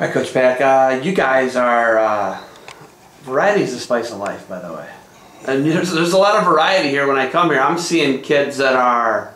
All right, Coach Pack. Uh, you guys are uh, variety is the spice of life, by the way. And there's, there's a lot of variety here when I come here. I'm seeing kids that are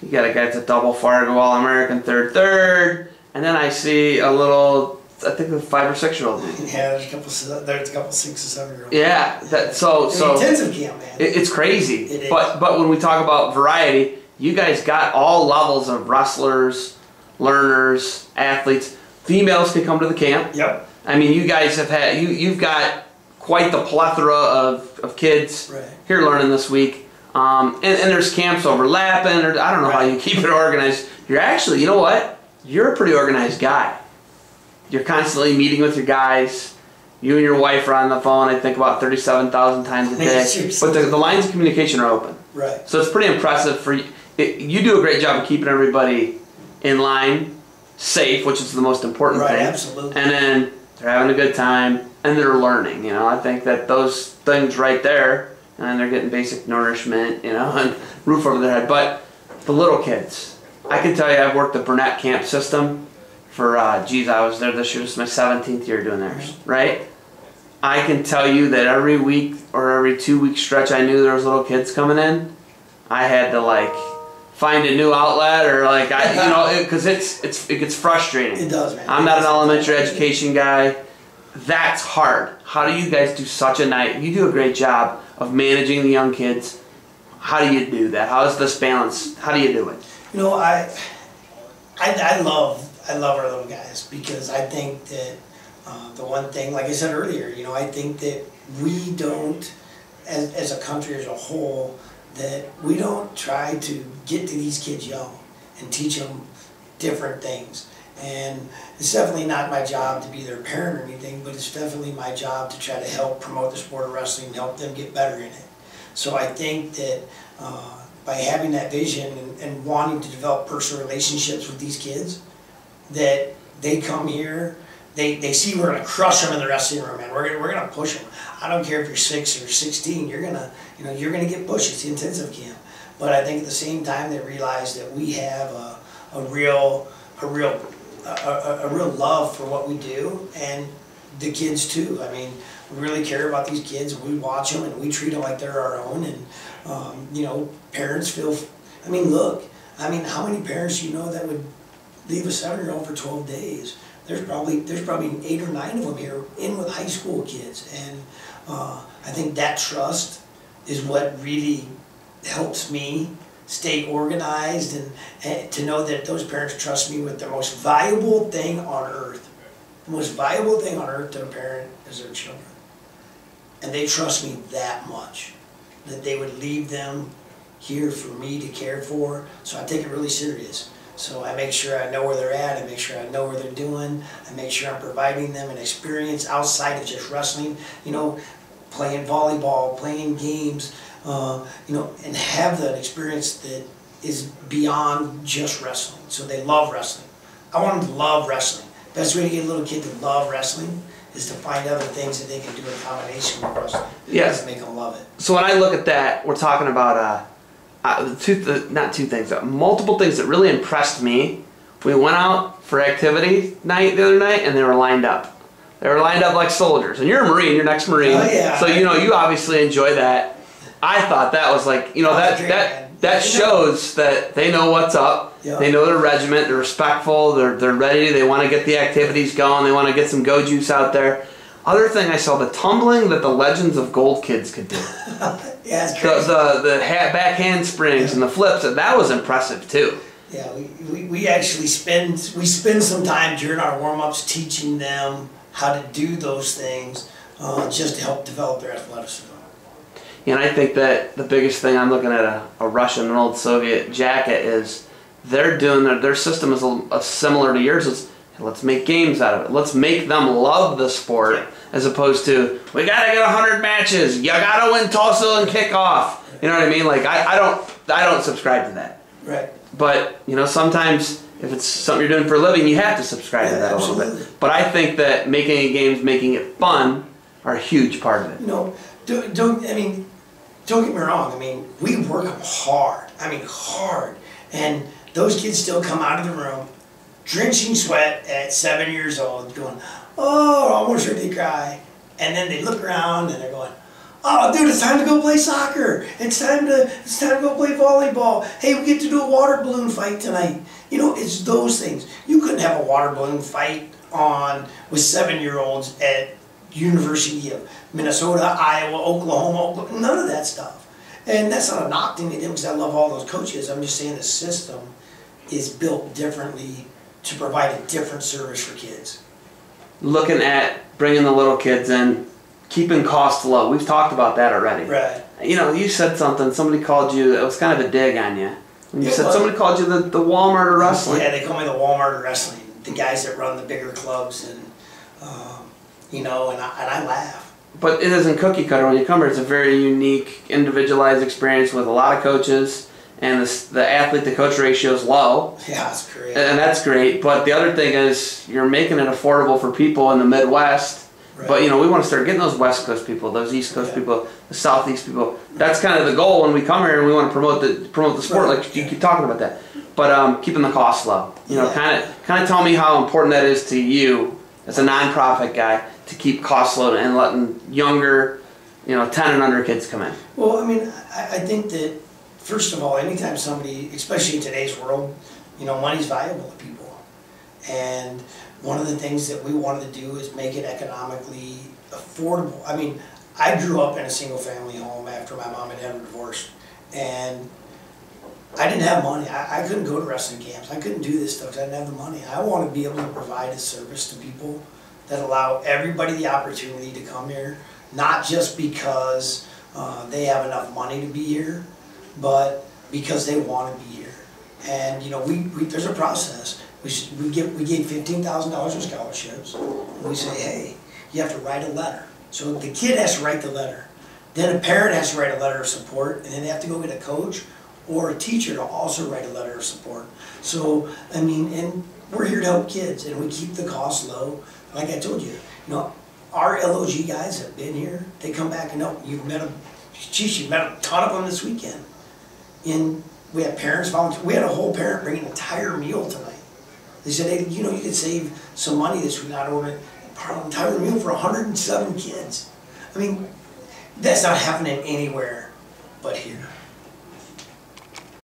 you got a guy that's a double Fargo All American third third, and then I see a little I think a five or six year old. Yeah, there's a couple. There's a couple six or seven year olds. Yeah, that so so intensive camp, man. It, it's crazy. It is. But but when we talk about variety, you guys got all levels of wrestlers, learners, athletes. Females can come to the camp. Yep. I mean, you guys have had you you've got quite the plethora of, of kids Right. here learning this week. Um, and, and there's camps overlapping, or I don't know how you keep it organized. You're actually, you know what? You're a pretty organized guy. You're constantly meeting with your guys. You and your wife are on the phone, I think, about 37,000 times a day. But the, the lines of communication are open. Right. So it's pretty impressive for you. It, you do a great job of keeping everybody in line, safe, which is the most important Right, thing. absolutely. And then they're having a good time and they're learning. You know, I think that those things right there, and they're getting basic nourishment, you know, and roof over their head. But the little kids, I can tell you, I've worked the Burnett Camp system for, uh, geez, I was there this year. This is my 17th year doing theirs, right? I can tell you that every week or every two week stretch, I knew there was little kids coming in. I had to like find a new outlet or like I, you know, because it's it's it gets frustrating. It does, man. I'm It not an elementary education guy. That's hard. How do you guys do such a night? You do a great job of managing the young kids. How do you do that? How is this balance? How do you do it? You know, I, I, I love, I love our little guys because I think that uh, the one thing, like I said earlier, you know, I think that we don't, as, as a country as a whole, that we don't try to get to these kids young and teach them different things. And it's definitely not my job to be their parent or anything, but it's definitely my job to try to help promote the sport of wrestling and help them get better in it. So I think that uh, by having that vision and, and wanting to develop personal relationships with these kids, that they come here, they, they see we're gonna crush them in the wrestling room, and we're gonna, we're gonna push them. I don't care if you're six or sixteen, you're gonna, you know, you're gonna get pushed. It's intensive camp. But I think at the same time, they realize that we have a, a real, a real, a, a, a real love for what we do, and the kids too. I mean, we really care about these kids, we watch them, and we treat them like they're our own. And um, you know, parents feel. I mean, look. I mean, how many parents you know that would leave a seven-year-old for twelve days? There's probably there's probably eight or nine of them here in with high school kids, and uh, I think that trust is what really helps me stay organized and, and to know that those parents trust me with the most valuable thing on earth. The most valuable thing on earth to a parent is their children. And they trust me that much that they would leave them here for me to care for. So I take it really serious. So I make sure I know where they're at. I make sure I know where they're doing. I make sure I'm providing them an experience outside of just wrestling. You know, playing volleyball, playing games, uh, you know, and have that experience that is beyond just wrestling. So they love wrestling. I want them to love wrestling. Best way to get a little kid to love wrestling is to find other things that they can do in combination with wrestling. Yes. To make them love it. So when I look at that, we're talking about uh, uh two, th- not two things, uh, multiple things that really impressed me. We went out for activity night the other night, and they were lined up. They were lined up like soldiers. And you're a Marine, you're next Marine, Oh, yeah. so you know you obviously enjoy that. I thought that was like you know That that that that shows that they know what's up. Yeah. They know their regiment. They're respectful. They're they're ready. They want to get the activities going. They want to get some go juice out there. Other thing I saw the tumbling that the Legends of Gold kids could do. Yeah, it's the crazy. the, the ha- back handsprings and the flips that was impressive too. Yeah, we, we, we actually spend we spend some time during our warm ups teaching them how to do those things, uh, just to help develop their athleticism. And I think that the biggest thing I'm looking at a, a Russian and old Soviet jacket is they're doing their, their system is a, a similar to yours. Is let's make games out of it. Let's make them love the sport as opposed to we gotta get hundred matches. You gotta win Tulsa and kickoff. You know what I mean? Like I, I don't I don't subscribe to that. Right. But you know, sometimes if it's something you're doing for a living, you have to subscribe to Yeah, that a little absolutely. bit. But I think that making a games, making it fun, are a huge part of it. No, don't, don't I mean, don't get me wrong. I mean, we work hard. I mean, hard, and those kids still come out of the room drenching sweat at seven years old, going, "Oh, almost ready cry," and then they look around and they're going, "Oh, dude, it's time to go play soccer. It's time to it's time to go play volleyball. Hey, we get to do a water balloon fight tonight." You know, it's those things. You couldn't have a water balloon fight on with seven year olds at University of Minnesota, Iowa, Oklahoma, Oklahoma, none of that stuff. And that's not a knock to them because I love all those coaches. I'm just saying the system is built differently to provide a different service for kids. Looking at bringing the little kids in, keeping costs low. We've talked about that already. Right. You know, you said something. Somebody called you. It was kind of a dig on you. When you It said was. somebody called you the, the Walmart of wrestling. Yeah, they call me the Walmart of wrestling. The guys that run the bigger clubs and, um, you know, and I, and I laugh. But it isn't cookie cutter when you come here. It's a very unique, individualized experience with a lot of coaches, and the, the athlete to coach ratio is low, Yeah, that's great. and that's great. But the other thing is you're making it affordable for people in the Midwest. Right. But you know we want to start getting those West Coast people, those East Coast Yeah. people, the Southeast people. That's kind of the goal when we come here, and we want to promote the promote the sport. Right. Like you keep talking about that, but um, keeping the cost low. You know, kind of kind of tell me how important that is to you as a nonprofit guy to keep costs low and letting younger, you know, ten and under kids come in. Well, I mean, I, I think that, first of all, anytime somebody, especially in today's world, you know, money's valuable to people. And one of the things that we wanted to do is make it economically affordable. I mean, I grew up in a single family home after my mom and dad were divorced. And I didn't have money. I, I couldn't go to wrestling camps. I couldn't do this stuff I didn't have the money. I want to be able to provide a service to people that allow everybody the opportunity to come here, not just because uh, they have enough money to be here, but because they want to be here. And you know, we, we there's a process. We we give we gave fifteen thousand dollars in scholarships. And we say, hey, you have to write a letter. So the kid has to write the letter. Then a parent has to write a letter of support, and then they have to go get a coach or a teacher to also write a letter of support. So I mean, and we're here to help kids, and we keep the costs low. Like I told you, you know, our LOG guys have been here. They come back and help. You've met them. Geez, you met a ton of them this weekend. And we had parents volunteer. We had a whole parent bring an entire meal tonight. They said, hey, you know, you could save some money this week. Not order an entire meal for 107 kids. I mean, that's not happening anywhere but here.